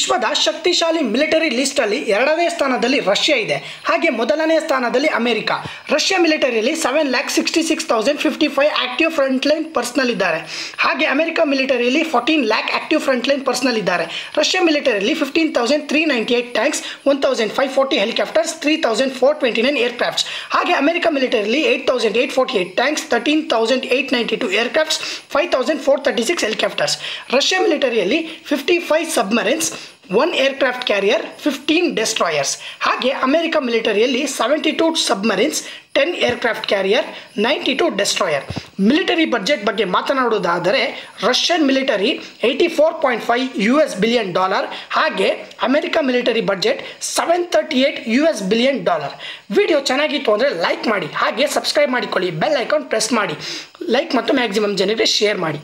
ವಿಶ್ವದ ಶಕ್ತಿಶಾಲಿ ಮಿಲಿಟರಿ ಲಿಸ್ಟಲ್ಲಿ ಎರಡನೇ ಸ್ಥಾನದಲ್ಲಿ ರಷ್ಯಾ ಇದೆ. ಹಾಗೆ ಮೊದಲನೇ ಸ್ಥಾನದಲ್ಲಿ America. Russia ಮಿಲಿಟರಿಯಲ್ಲಿ seven lakh sixty six thousand fifty five active front line personnel ಇದ್ದಾರೆ. ಹಾಗೆ America ಮಿಲಿಟರಿಯಲ್ಲಿ fourteen lakh active front line personnel ಇದ್ದಾರೆ. Russia ಮಿಲಿಟರಿಯಲ್ಲಿ fifteen thousand three ninety eight tanks one thousand five forty helicopters three thousand four twenty nine aircrafts ಹಾಗೆ America ಮಿಲಿಟರಿಯಲ್ಲಿ eight thousand eight forty eight tanks thirteen thousand eight ninety two aircrafts five thousand four thirty six helicopters Russia ಮಿಲಿಟರಿಯಲ್ಲಿ fifty five submarines one aircraft carrier fifteen destroyers ಹಾಗೆ America ಮಿಲಿಟರಿಯಲ್ಲಿ seventy two submarines ten aircraft carrier ninety two destroyer military budget ಬಗ್ಗೆ ಮಾತನಾಡುವುದಾದರೆ Russian military eighty four point five U S billion dollar ಹಾಗೆ America military budget seven thirty eight U S billion dollar video ಚೆನ್ನಾಗಿತ್ತು ಅಂದರೆ like ಮಾಡಿ, ಹಾಗೆ subscribe ಮಾಡಿಕೊಳ್ಳಿ bell icon press ಮಾಡಿ. Like ಮತ್ತು maximum ಜನರಿಗೆ ಶೇರ್ ಮಾಡಿ.